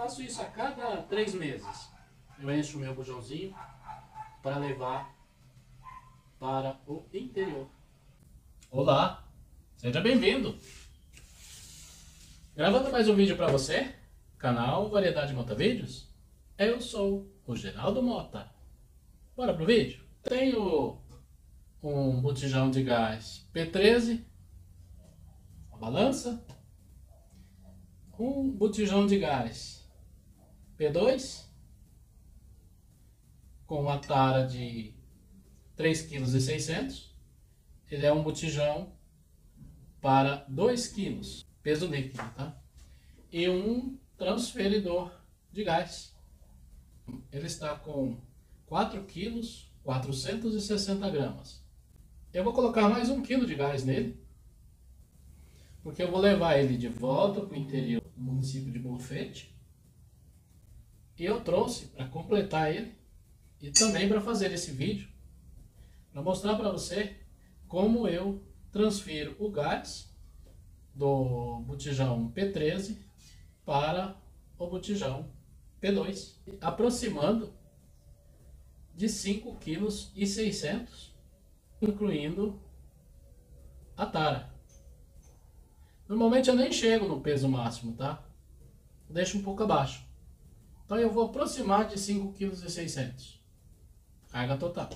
faço isso a cada três meses. Eu encho o meu bujãozinho para levar para o interior. Olá, seja bem-vindo. Gravando mais um vídeo para você, canal Variedade Mota Vídeos. Eu sou o Geraldo Mota. Bora pro vídeo? Tenho um botijão de gás P13, uma balança, um botijão de gás P2, com uma tara de 3,6 kg. Ele é um botijão para 2 kg, peso líquido, tá? E um transferidor de gás. Ele está com 4 kg, 460 gramas. Eu vou colocar mais um quilo de gás nele, porque eu vou levar ele de volta para o interior do município de Bonfete. Eu trouxe para completar ele e também para fazer esse vídeo, para mostrar para você como eu transfiro o gás do botijão P13 para o botijão P2, aproximando de 5 kg e 600, incluindo a tara. Normalmente eu nem chego no peso máximo, tá? Deixo um pouco abaixo. Então eu vou aproximar de 5 kg 600 carga total.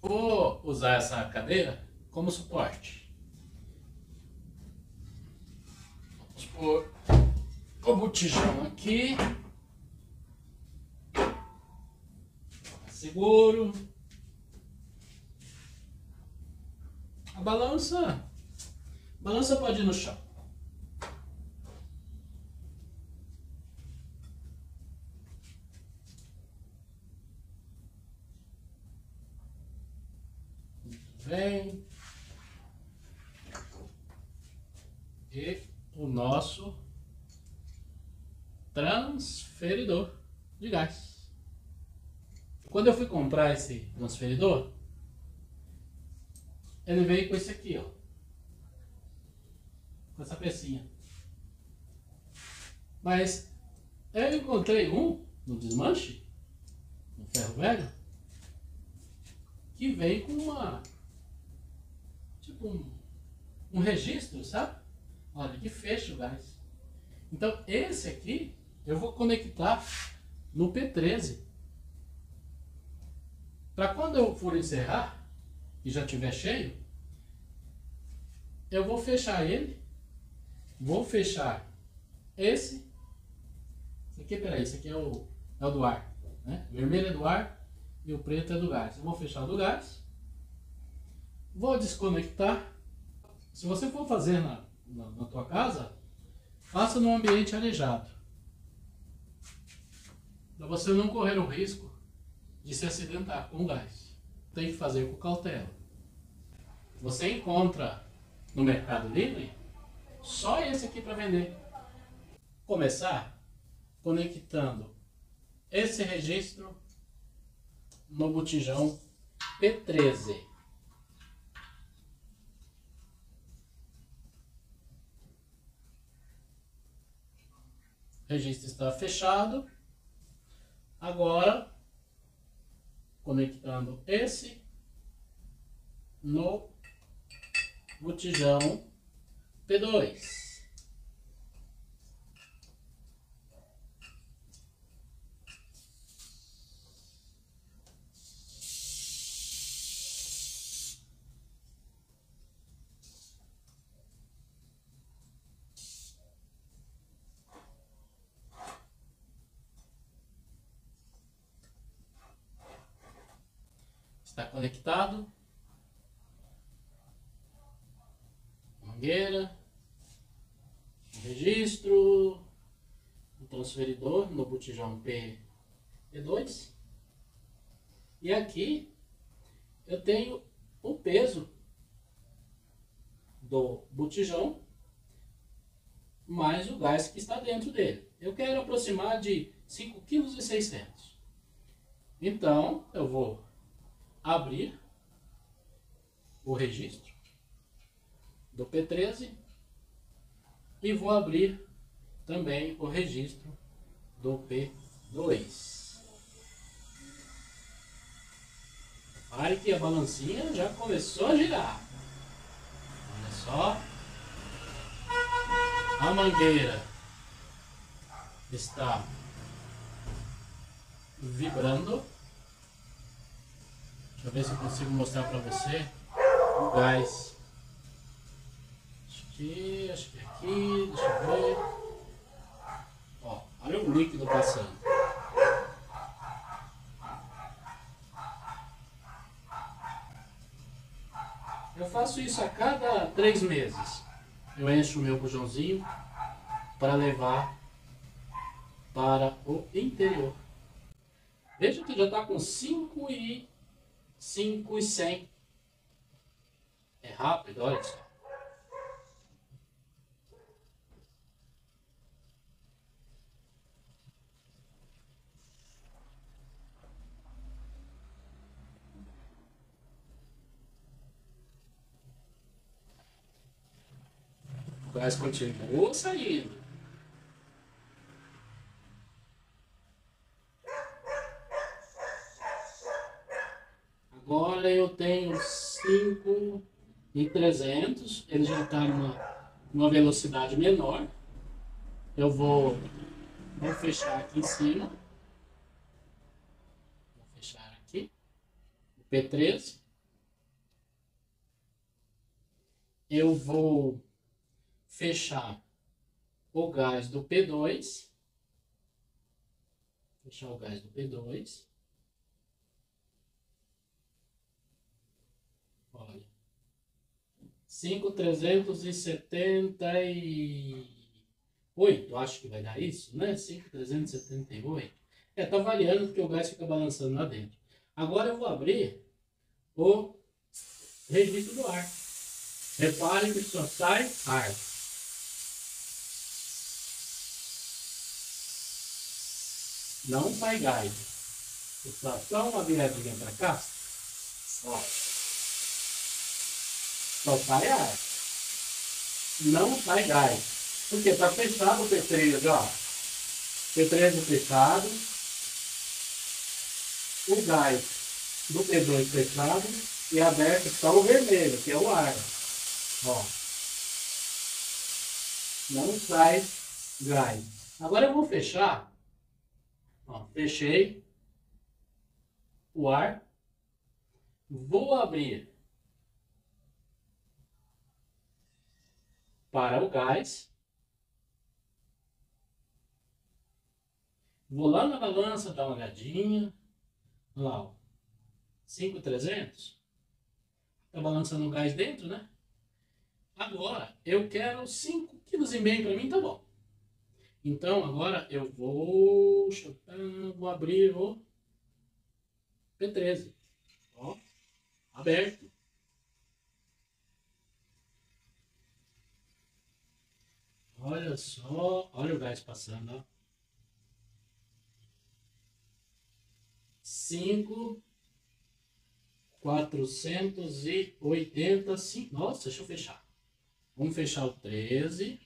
Vou usar essa cadeira como suporte. Vamos pôr o botijão aqui. Seguro. A balança. A balança pode ir no chão. vem. E o nosso transferidor de gás. Quando eu fui comprar esse transferidor, ele veio com esse aqui, ó. Com essa pecinha. Mas eu encontrei um no desmanche, no ferro velho, que vem com uma tipo um, um registro, sabe? Olha, que fecha o gás. Então, esse aqui eu vou conectar no P13. Para quando eu for encerrar e já tiver cheio, eu vou fechar ele. Vou fechar esse. Esse aqui, peraí, esse aqui é o, é o do ar. Né? O vermelho é do ar e o preto é do gás. Eu vou fechar do gás. Vou desconectar. Se você for fazer na, na, na tua casa, faça num ambiente arejado. Para você não correr o risco de se acidentar com gás. Tem que fazer com cautela. Você encontra no Mercado Livre só esse aqui para vender. Começar conectando esse registro no botijão P13. registro está fechado. Agora, conectando esse no botijão P2. Está conectado. Mangueira. Registro. O transferidor no botijão P2. E aqui eu tenho o peso do botijão mais o gás que está dentro dele. Eu quero aproximar de 5,6 kg. Então, eu vou abrir o registro do P13 e vou abrir também o registro do P2. Repare que a balancinha já começou a girar. Olha só. A mangueira está vibrando. Deixa eu ver se eu consigo mostrar para você o gás. Acho que, acho que é aqui, deixa eu ver. Ó, olha o líquido passando. Eu faço isso a cada três meses. Eu encho o meu bujãozinho para levar para o interior. Veja que já está com 5 e 5 e 100. É rápido, olha só. O gás continua saindo. Agora eu tenho 5 e 300, ele já está numa, numa velocidade menor. Eu vou, vou fechar aqui em cima. Vou fechar aqui. O P13. Eu vou fechar o gás do P2. Fechar o gás do P2. Olha. 5,378, acho que vai dar isso, né? 5,378. É, tá variando porque o gás fica balançando lá dentro. Agora eu vou abrir o registro do ar. Reparem que só sai ar. Não sai gás. Só uma viradinha para cá. Ó. Só sai ar. Não sai gás. Porque está fechado o P3, ó. P3 fechado. O gás do P2 fechado. E aberto só o vermelho, que é o ar. Ó. Não sai gás. Agora eu vou fechar. Ó, fechei o ar. Vou abrir para o gás. Vou lá na balança dar uma olhadinha. Olha lá, ó. 5,300. Tá balançando o gás dentro, né? Agora, eu quero 5,5 kg para mim, tá bom. Então, agora eu vou, vou abrir o P13. Ó, aberto. Olha só, olha o gás passando, ó. Cinco, quatrocentos e oitenta, cinco. Nossa, deixa eu fechar. Vamos fechar o treze.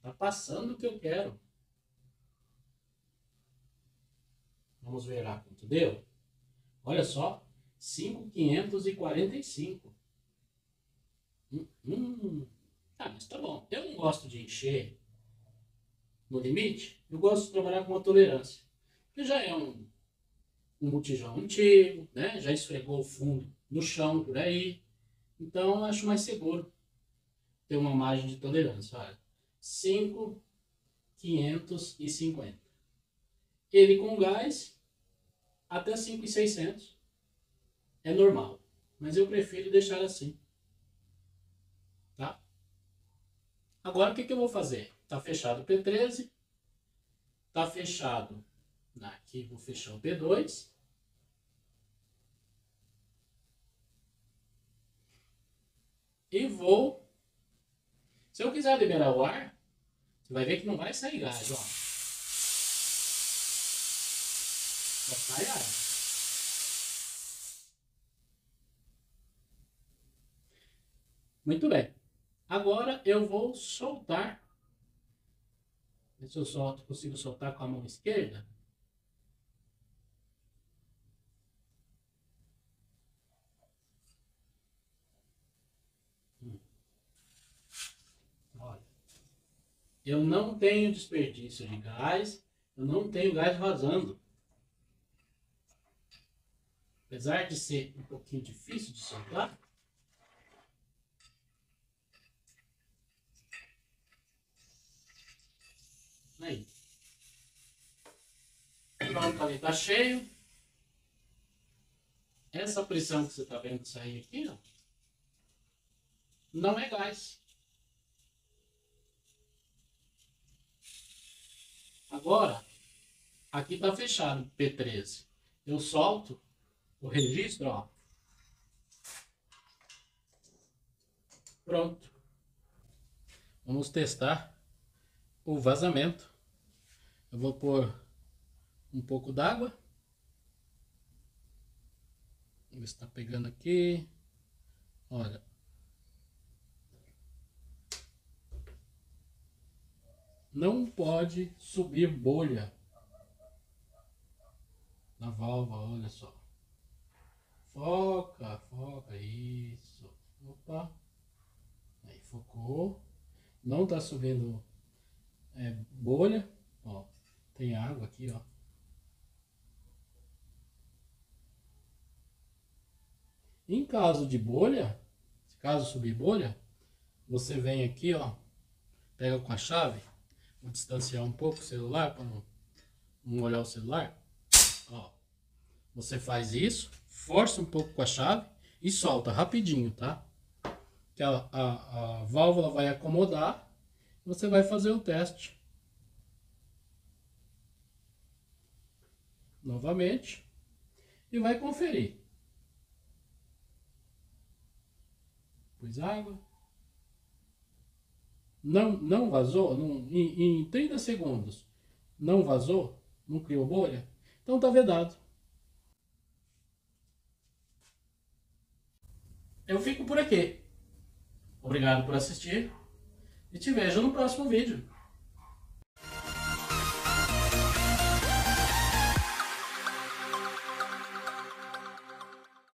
Tá passando o que eu quero. Vamos ver lá quanto deu. Olha só, cinco quinhentos e quarenta e cinco. Hum, hum. Ah, mas tá bom. Eu não gosto de encher no limite. Eu gosto de trabalhar com uma tolerância. Porque já é um, um botijão antigo, né? Já esfregou o fundo no chão por aí. Então eu acho mais seguro ter uma margem de tolerância. Olha, 5,550. Ele com gás até 5,600 é normal. Mas eu prefiro deixar assim. Agora o que, que eu vou fazer? Está fechado o P13. Está fechado. Aqui vou fechar o P2. E vou. Se eu quiser liberar o ar, você vai ver que não vai sair gás, ó. Só sai ar. Muito bem. Agora eu vou soltar se eu solto, consigo soltar com a mão esquerda. Hum. Olha. Eu não tenho desperdício de gás, eu não tenho gás vazando. Apesar de ser um pouquinho difícil de soltar, Aí. Pronto, ali tá cheio. Essa pressão que você tá vendo sair aqui, ó, não é gás. Agora, aqui tá fechado, P13. Eu solto o registro, ó. Pronto. Vamos testar o vazamento. Eu vou pôr um pouco d'água. Ver se está pegando aqui. Olha. Não pode subir bolha na válvula, olha só. Foca, foca, isso. Opa. Aí focou. Não está subindo é, bolha. Ó. Tem água aqui, ó. Em caso de bolha, caso subir bolha, você vem aqui, ó, pega com a chave, vou distanciar um pouco o celular para não, não molhar o celular. Ó, você faz isso, força um pouco com a chave e solta rapidinho, tá? Que a, a, a válvula vai acomodar, você vai fazer o teste. Novamente e vai conferir. Pus água. Não, não vazou, não, em, em 30 segundos não vazou, não criou bolha, então está vedado. Eu fico por aqui. Obrigado por assistir e te vejo no próximo vídeo.